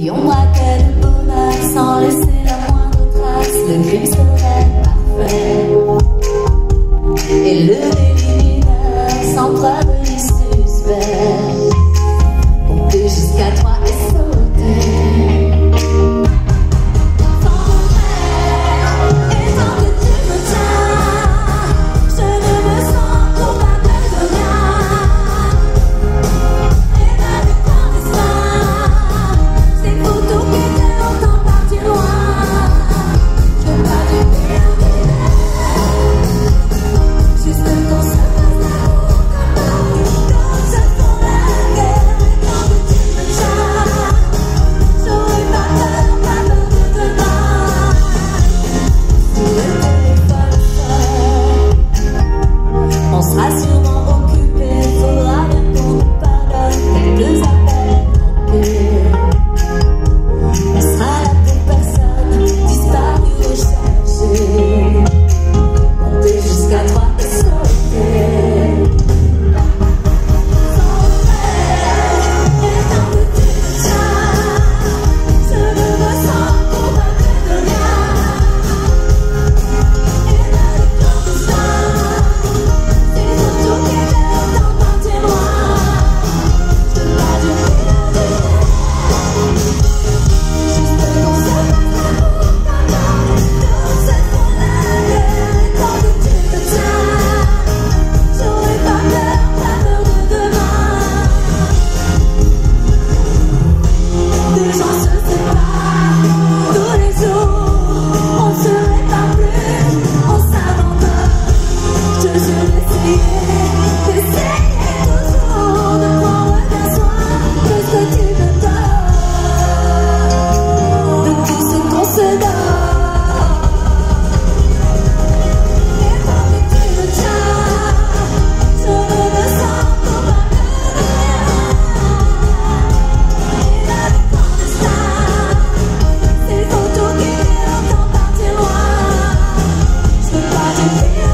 Et on braquait le bonheur sans laisser la moindre trace Le crime serait Yeah.